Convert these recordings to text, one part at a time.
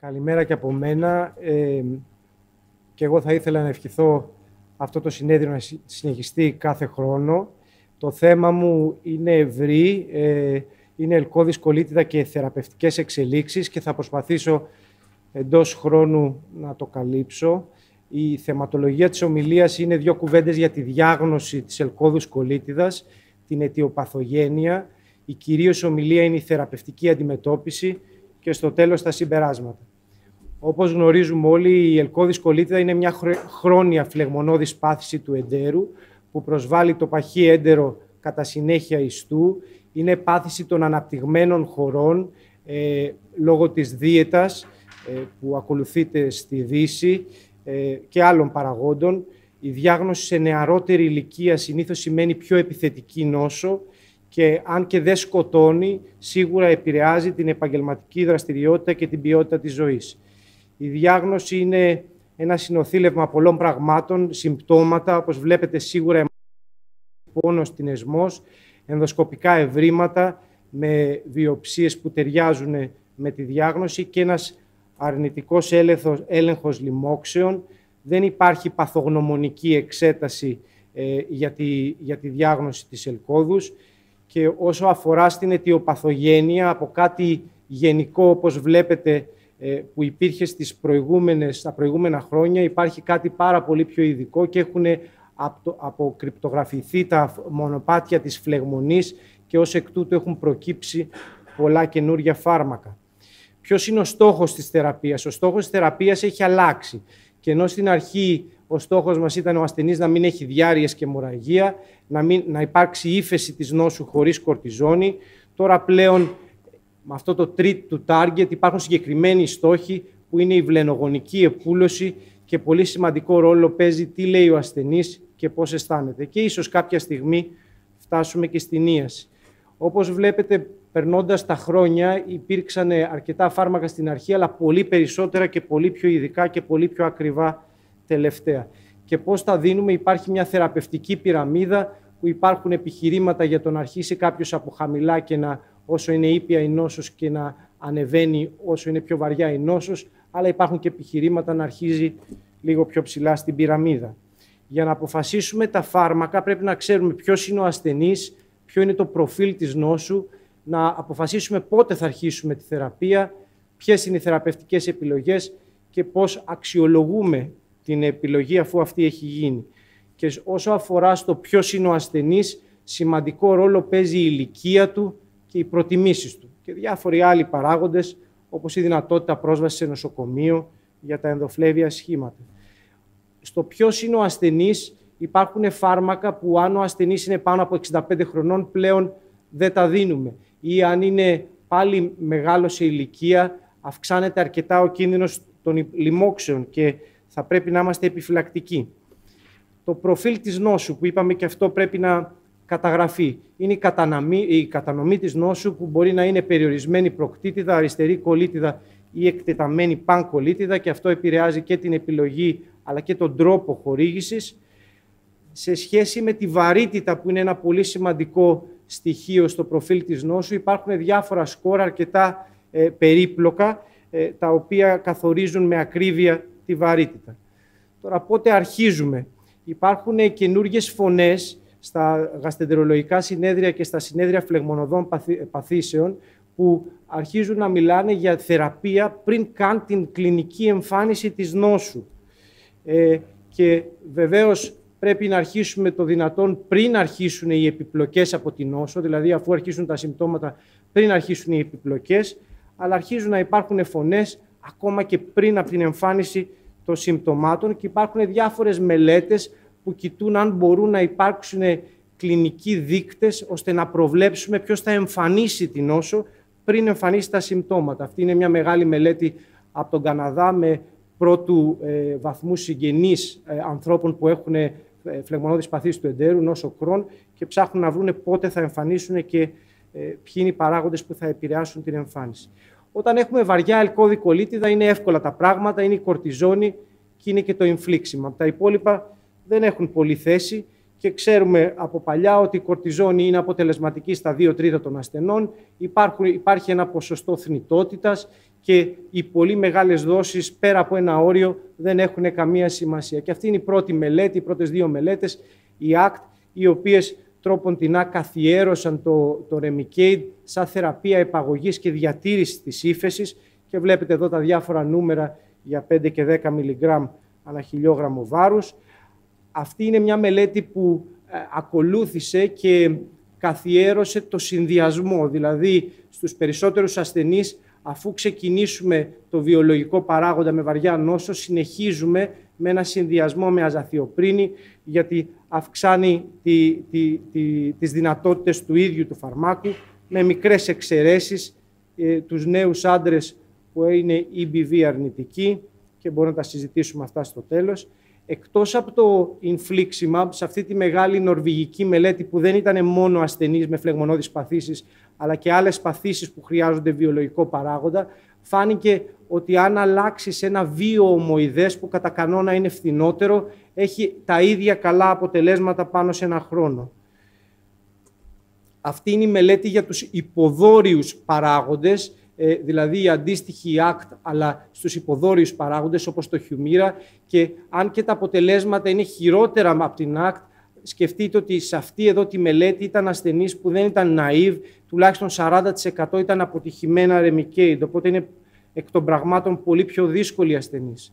Καλημέρα και από μένα. Ε, και εγώ θα ήθελα να ευχηθώ αυτό το συνέδριο να συνεχιστεί κάθε χρόνο. Το θέμα μου είναι ευρύ, ε, είναι ελκώδης κολίτιδα και θεραπευτικές εξελίξεις και θα προσπαθήσω εντός χρόνου να το καλύψω. Η θεματολογία της ομιλίας είναι δύο κουβέντες για τη διάγνωση της ελκώδους κολίτιδας, την αιτιοπαθογένεια. Η κυρίως ομιλία είναι η θεραπευτική αντιμετώπιση και στο τέλος τα συμπεράσματα. Όπως γνωρίζουμε όλοι, η ελκώδης κολίτιδα είναι μια χρόνια φλεγμονώδης πάθηση του εντέρου που προσβάλλει το παχύ έντερο κατά συνέχεια ιστού. Είναι πάθηση των αναπτυγμένων χωρών ε, λόγω της δίαιτας ε, που ακολουθείται στη Δύση ε, και άλλων παραγόντων. Η διάγνωση σε νεαρότερη ηλικία συνήθως σημαίνει πιο επιθετική νόσο και αν και δεν σκοτώνει, σίγουρα επηρεάζει την επαγγελματική δραστηριότητα και την ποιότητα της ζωής. Η διάγνωση είναι ένα συνοθήλευμα πολλών πραγμάτων, συμπτώματα, όπως βλέπετε σίγουρα πόνος στην εσμός, ενδοσκοπικά ευρήματα με βιοψίες που ταιριάζουν με τη διάγνωση και ένας αρνητικός έλεγχος, έλεγχος λοιμόξεων. Δεν υπάρχει παθογνωμονική εξέταση ε, για, τη, για τη διάγνωση της ελκόδους και όσο αφορά στην αιτιοπαθογένεια από κάτι γενικό όπως βλέπετε ε, που υπήρχε στις προηγούμενες, στα προηγούμενα χρόνια υπάρχει κάτι πάρα πολύ πιο ειδικό και έχουν αποκρυπτογραφηθεί τα μονοπάτια της φλεγμονής και ως εκ τούτου έχουν προκύψει πολλά καινούργια φάρμακα. Ποιος είναι ο στόχος της θεραπείας; Ο στόχος της θεραπείας έχει αλλάξει. Και ενώ στην αρχή ο στόχος μας ήταν ο ασθενής να μην έχει διάρειες και μοραγία, να, μην, να υπάρξει ύφεση της νόσου χωρίς κορτιζόνη, τώρα πλέον με αυτό το treat του target υπάρχουν συγκεκριμένοι στόχοι που είναι η βλενογονική επούλωση και πολύ σημαντικό ρόλο παίζει τι λέει ο ασθενής και πώς αισθάνεται. Και ίσως κάποια στιγμή φτάσουμε και στην ίαση. Όπως βλέπετε, περνώντας τα χρόνια, υπήρξαν αρκετά φάρμακα στην αρχή, αλλά πολύ περισσότερα και πολύ πιο ειδικά και πολύ πιο ακριβά τελευταία. Και πώς τα δίνουμε, υπάρχει μια θεραπευτική πυραμίδα που υπάρχουν επιχειρήματα για το να αρχίσει κάποιος από χαμηλά και να όσο είναι ήπια η νόσος και να ανεβαίνει όσο είναι πιο βαριά η νόσος, αλλά υπάρχουν και επιχειρήματα να αρχίζει λίγο πιο ψηλά στην πυραμίδα. Για να αποφασίσουμε τα φάρμακα πρέπει να ξέρουμε ποιος είναι ο ασθενής, ποιο είναι το προφίλ της νόσου, να αποφασίσουμε πότε θα αρχίσουμε τη θεραπεία, ποιες είναι οι θεραπευτικές επιλογές και πώς αξιολογούμε την επιλογή αφού αυτή έχει γίνει. Και όσο αφορά στο ποιος είναι ο ασθενής, σημαντικό ρόλο παίζει η ηλικία του, και οι προτιμήσεις του και διάφοροι άλλοι παράγοντες, όπως η δυνατότητα πρόσβασης σε νοσοκομείο για τα ενδοφλέβια σχήματα. Στο ποιος είναι ο ασθενής, υπάρχουν φάρμακα που αν ο ασθενής είναι πάνω από 65 χρονών πλέον δεν τα δίνουμε. Ή αν είναι πάλι μεγάλο σε ηλικία, αυξάνεται αρκετά ο κίνδυνος των λοιμόξεων και θα πρέπει να είμαστε επιφυλακτικοί. Το προφίλ της νόσου που είπαμε και αυτό πρέπει να καταγραφή. Είναι η κατανομή, η κατανομή της νόσου που μπορεί να είναι περιορισμένη προκτήτηδα, αριστερή κολίτιδα ή εκτεταμένη πανκολίτιδα και αυτό επηρεάζει και την επιλογή αλλά και τον τρόπο χορήγησης. Σε σχέση με τη βαρύτητα που είναι ένα πολύ σημαντικό στοιχείο στο προφίλ της νόσου υπάρχουν διάφορα σκόρα αρκετά ε, περίπλοκα ε, τα οποία καθορίζουν με ακρίβεια τη βαρύτητα. Τώρα πότε αρχίζουμε; Υπάρχουν καινούργιες φωνές στα γαστεντερολογικά συνέδρια και στα συνέδρια φλεγμονωδών παθήσεων που αρχίζουν να μιλάνε για θεραπεία πριν καν την κλινική εμφάνιση της νόσου. Ε, και βεβαίως πρέπει να αρχίσουμε το δυνατόν πριν αρχίσουν οι επιπλοκές από την νόσο, δηλαδή αφού αρχίσουν τα συμπτώματα πριν αρχίσουν οι επιπλοκές, αλλά αρχίζουν να υπάρχουν φωνές ακόμα και πριν από την εμφάνιση των συμπτωμάτων και υπάρχουν διάφορες μελέτες που κοιτούν αν μπορούν να υπάρξουν κλινικοί δείκτες ώστε να προβλέψουμε ποιος θα εμφανίσει την νόσο πριν εμφανίσει τα συμπτώματα. Αυτή είναι μια μεγάλη μελέτη από τον Καναδά με πρώτου ε, βαθμούς συγγενείς ε, ανθρώπων που έχουν ε, φλεγμονώδεις παθήσεις του εντέρου, νόσο κρόν και ψάχνουν να βρουν πότε θα εμφανίσουν και ε, ποιοι είναι οι παράγοντες που θα επηρεάσουν την εμφάνιση. Όταν έχουμε βαριά ελκώδη κολίτιδα είναι εύκολα τα πράγματα, είναι η κορτιζόνη και είναι και το εμφλίξιμα. Τα υπόλοιπα δεν έχουν πολύ θέση και ξέρουμε από παλιά ότι η κορτιζόνη είναι αποτελεσματική στα δύο τρίτα των ασθενών. Υπάρχουν, υπάρχει ένα ποσοστό θνητότητας και οι πολύ μεγάλες δόσεις πέρα από ένα όριο δεν έχουν καμία σημασία. Και αυτή είναι η πρώτη μελέτη, οι πρώτες δύο μελέτες, η ACT, οι οποίες τρόπον την καθιέρωσαν το, το Remicade σαν θεραπεία επαγωγής και διατήρησης της ύφεσης και βλέπετε εδώ τα διάφορα νούμερα για 5 και 10 μιλιγκράμμ ανά χιλιόγραμμο βάρους. Αυτή είναι μια μελέτη που ε, ακολούθησε και καθιέρωσε το συνδυασμό, δηλαδή στους περισσότερους ασθενείς αφού ξεκινήσουμε το βιολογικό παράγοντα με βαριά νόσο, συνεχίζουμε με ένα συνδυασμό με αζαθιοπρίνη, γιατί αυξάνει τη, τη, τη, τις δυνατότητες του ίδιου του φαρμάκου, με μικρές εξαιρέσεις, ε, τους νέους άντρες που είναι EBV αρνητικοί, και μπορούμε να τα συζητήσουμε αυτά στο τέλος. Εκτός από το Infliximab, σε αυτή τη μεγάλη νορβηγική μελέτη που δεν ήταν μόνο ασθενείς με φλεγμονώδεις παθήσεις, αλλά και άλλες παθήσεις που χρειάζονται βιολογικό παράγοντα, φάνηκε ότι αν αλλάξεις ένα βίο ομοειδές που κατά κανόνα είναι φθηνότερο, έχει τα ίδια καλά αποτελέσματα πάνω σε ένα χρόνο. Αυτή είναι η μελέτη για τους υποδόριους παράγοντες, ε, δηλαδή η αντίστοιχη ACT, αλλά στους υποδόριους παράγοντες όπως το Humira και αν και τα αποτελέσματα είναι χειρότερα από την ACT, σκεφτείτε ότι σε αυτή εδώ τη μελέτη ήταν ασθενείς που δεν ήταν naive, τουλάχιστον 40% ήταν αποτυχημένα Remicade, οπότε είναι εκ των πραγμάτων πολύ πιο δύσκολοι ασθενείς.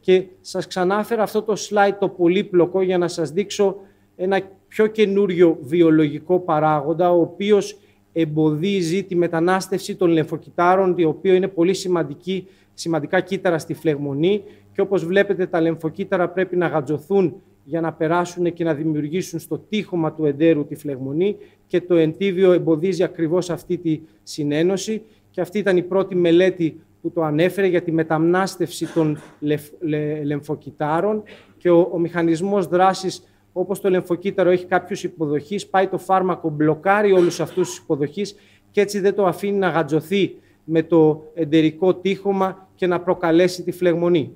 Και σας ξανάφερα αυτό το slide το πολύπλοκο για να σας δείξω ένα πιο καινούριο βιολογικό παράγοντα, ο οποίος εμποδίζει τη μετανάστευση των λεμφοκυτάρων, το οποίο είναι πολύ σημαντική, σημαντικά κύτταρα στη φλεγμονή και όπως βλέπετε τα λεμφοκύτταρα πρέπει να γατζωθούν για να περάσουν και να δημιουργήσουν στο τείχομα του εντέρου τη φλεγμονή και το εντίβιο εμποδίζει ακριβώς αυτή τη συνένωση και αυτή ήταν η πρώτη μελέτη που το ανέφερε για τη μετανάστευση των λεμφοκυτάρων και ο, ο μηχανισμός δράσης όπως το λεμφοκύτταρο έχει κάποιους υποδοχείς, πάει το φάρμακο, μπλοκάρει όλους αυτούς τους υποδοχείς και έτσι δεν το αφήνει να γατζωθεί με το εντερικό τείχομα και να προκαλέσει τη φλεγμονή.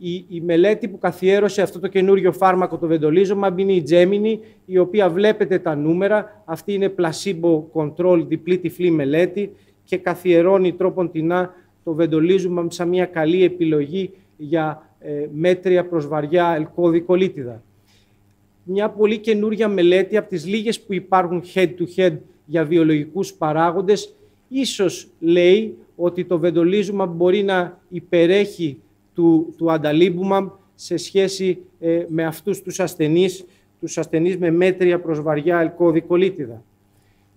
Η, η μελέτη που καθιέρωσε αυτό το καινούριο φάρμακο, το βεντολίζωμα, είναι η Gemini, η οποία βλέπετε τα νούμερα. Αυτή είναι placebo control, διπλή τυφλή μελέτη και καθιερώνει τρόπον τεινά το βεντολίζωμα σαν μια καλή επιλογή για ε, μέτρια προς βαριά ελκώδη-κολίτιδα. Μια πολύ καινούρια μελέτη από τις λίγες που υπάρχουν head-to-head για βιολογικούς παράγοντες, ίσως λέει ότι το βεντολίζουμα μπορεί να υπερέχει του, του ανταλίμπουμα σε σχέση ε, με αυτούς τους ασθενείς, τους ασθενείς με μέτρια προς βαριά ελκώδη-κολίτιδα.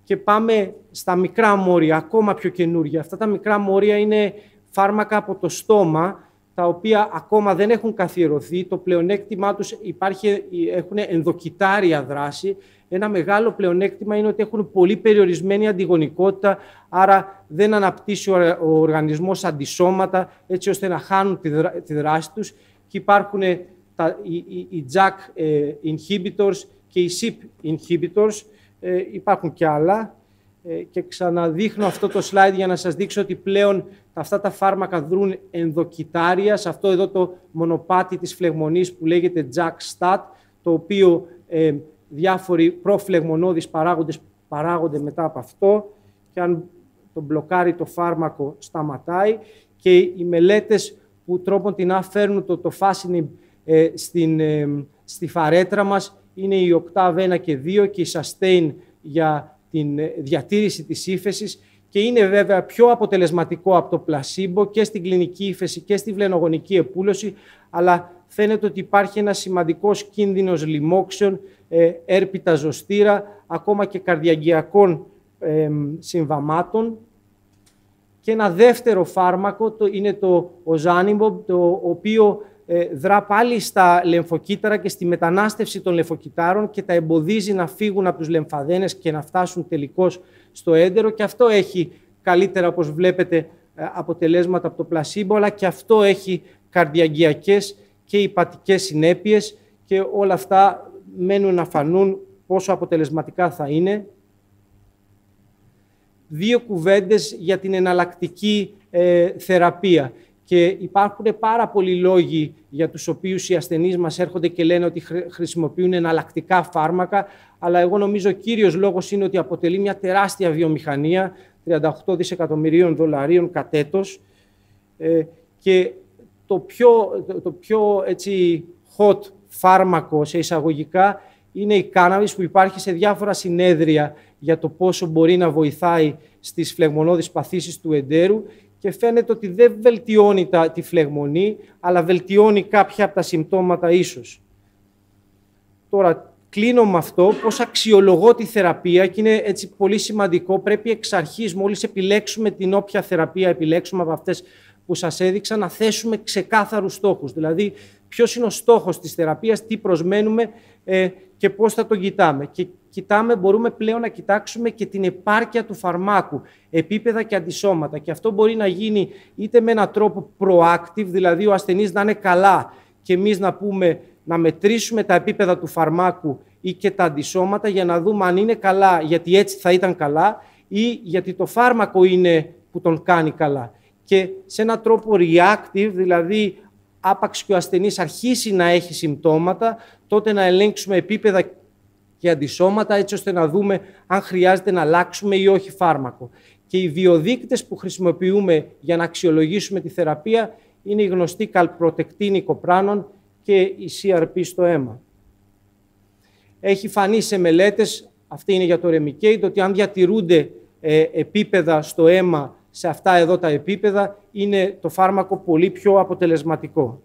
Και πάμε στα μικρά μόρια, ακόμα πιο καινούρια. Αυτά τα μικρά μόρια είναι φάρμακα από το στόμα, τα οποία ακόμα δεν έχουν καθιερωθεί. Το πλεονέκτημά τους υπάρχει, έχουν ενδοκιτάρια δράση. Ένα μεγάλο πλεονέκτημα είναι ότι έχουν πολύ περιορισμένη αντιγονικότητα, άρα δεν αναπτύσσει ο οργανισμός αντισώματα, έτσι ώστε να χάνουν τη δράση τους. Και υπάρχουν τα, οι, οι JAK ε, inhibitors και οι CYP inhibitors. Ε, υπάρχουν και άλλα. Ε, και ξαναδείχνω αυτό το slide για να σας δείξω ότι πλέον αυτά τα φάρμακα δρούν ενδοκυτάρια σε αυτό εδώ το μονοπάτι της φλεγμονής που λέγεται JAK-STAT, το οποίο ε, διάφοροι προφλεγμονώδεις παράγοντες παράγονται μετά από αυτό. Και αν το μπλοκάρει το φάρμακο σταματάει. Και οι μελέτες που τρόπον την αφαίρνουν το, το ε, στην, ε, στη φαρέτρα μας είναι η Octave 1 και 2 και η Sustain για την ε, διατήρηση της ύφεσης και είναι βέβαια πιο αποτελεσματικό από το πλασίμπο και στην κλινική ύφεση και στη βλενογονική επούλωση, αλλά φαίνεται ότι υπάρχει ένας σημαντικός κίνδυνος λοιμόξεων, ε, έρπιτα ζωστήρα, ακόμα και καρδιαγγειακών ε, συμβαμάτων. Και ένα δεύτερο φάρμακο το, είναι το οζάνιμπομπ, το οποίο ε, δρά πάλι στα λεμφοκύτταρα και στη μετανάστευση των λεμφοκυτάρων και τα εμποδίζει να φύγουν από τους λεμφαδένες και να φτάσουν τελικώς στο έντερο και αυτό έχει καλύτερα, όπως βλέπετε, ε, αποτελέσματα από το πλασίμπο, αλλά και αυτό έχει καρδιαγγειακές και υπατικές συνέπειες και όλα αυτά μένουν να φανούν πόσο αποτελεσματικά θα είναι. Δύο κουβέντες για την εναλλακτική ε, θεραπεία. Και υπάρχουν πάρα πολλοί λόγοι για τους οποίους οι ασθενείς μας έρχονται και λένε ότι χρησιμοποιούν εναλλακτικά φάρμακα, αλλά εγώ νομίζω ο κύριος λόγος είναι ότι αποτελεί μια τεράστια βιομηχανία. 38 δισεκατομμυρίων δολαρίων κατέτος ε, και το πιο, το πιο έτσι, hot φάρμακο σε εισαγωγικά είναι η κάναβης που υπάρχει σε διάφορα συνέδρια για το πόσο μπορεί να βοηθάει στις φλεγμονώδεις παθήσεις του εντέρου και φαίνεται ότι δεν βελτιώνει τα, τη φλεγμονή, αλλά βελτιώνει κάποια από τα συμπτώματα ίσως. Τώρα, κλείνω με αυτό, πώς αξιολογώ τη θεραπεία και είναι έτσι πολύ σημαντικό, πρέπει εξ αρχής, μόλις επιλέξουμε την όποια θεραπεία επιλέξουμε από αυτές που σας έδειξα, να θέσουμε ξεκάθαρους στόχους. Δηλαδή, ποιος είναι ο στόχος της θεραπείας, τι προσμένουμε ε, και πώς θα τον κοιτάμε. Και κοιτάμε, μπορούμε πλέον να κοιτάξουμε και την επάρκεια του φαρμάκου, επίπεδα και αντισώματα. Και αυτό μπορεί να γίνει είτε με έναν τρόπο proactive, δηλαδή ο ασθενής να είναι καλά και εμείς να πούμε να μετρήσουμε τα επίπεδα του φαρμάκου ή και τα αντισώματα για να δούμε αν είναι καλά, γιατί έτσι θα ήταν καλά, ή γιατί το φάρμακο είναι που τον κάνει καλά. Και σε έναν τρόπο reactive, δηλαδή άπαξ και ο ασθενής αρχίσει να έχει συμπτώματα, τότε να ελέγξουμε επίπεδα και αντισώματα, έτσι ώστε να δούμε αν χρειάζεται να αλλάξουμε ή όχι φάρμακο. Και οι βιοδείκτες που χρησιμοποιούμε για να αξιολογήσουμε τη θεραπεία είναι η γνωστή καλπροτεκτίνη κοπράνων και η CRP στο αίμα. Έχει φανεί σε μελέτες, αυτή είναι για το Remicade, ότι αν διατηρούνται ε, επίπεδα στο αίμα σε αυτά εδώ τα επίπεδα, είναι το φάρμακο πολύ πιο αποτελεσματικό.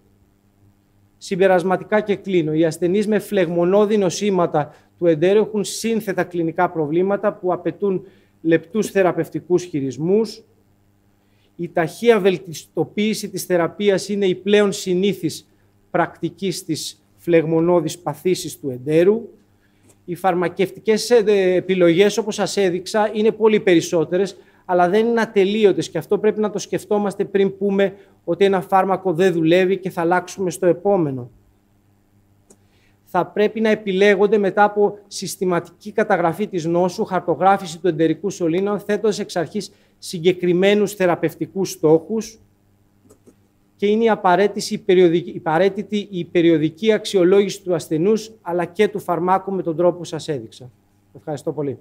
Συμπερασματικά και κλείνω. Οι ασθενείς με φλεγμονώδη νοσήματα του εντέρου έχουν σύνθετα κλινικά προβλήματα που απαιτούν λεπτούς θεραπευτικούς χειρισμούς. Η ταχεία βελτιστοποίηση της θεραπείας είναι η πλέον συνήθις πρακτική της φλεγμονώδης παθήσεις του εντέρου. Οι φαρμακευτικές ε, επιλογές, όπως σας έδειξα, είναι πολύ περισσότερες, αλλά δεν είναι ατελείωτες και αυτό πρέπει να το σκεφτόμαστε πριν πούμε ότι ένα φάρμακο δεν δουλεύει και θα αλλάξουμε στο επόμενο. Θα πρέπει να επιλέγονται μετά από συστηματική καταγραφή της νόσου, χαρτογράφηση του εντερικού σωλήνων, θέτοντας εξ αρχής συγκεκριμένους θεραπευτικούς στόχους και είναι η απαραίτητη, η περιοδική, η απαραίτητη η περιοδική αξιολόγηση του ασθενούς αλλά και του φαρμάκου με τον τρόπο που σας έδειξα. Ευχαριστώ πολύ.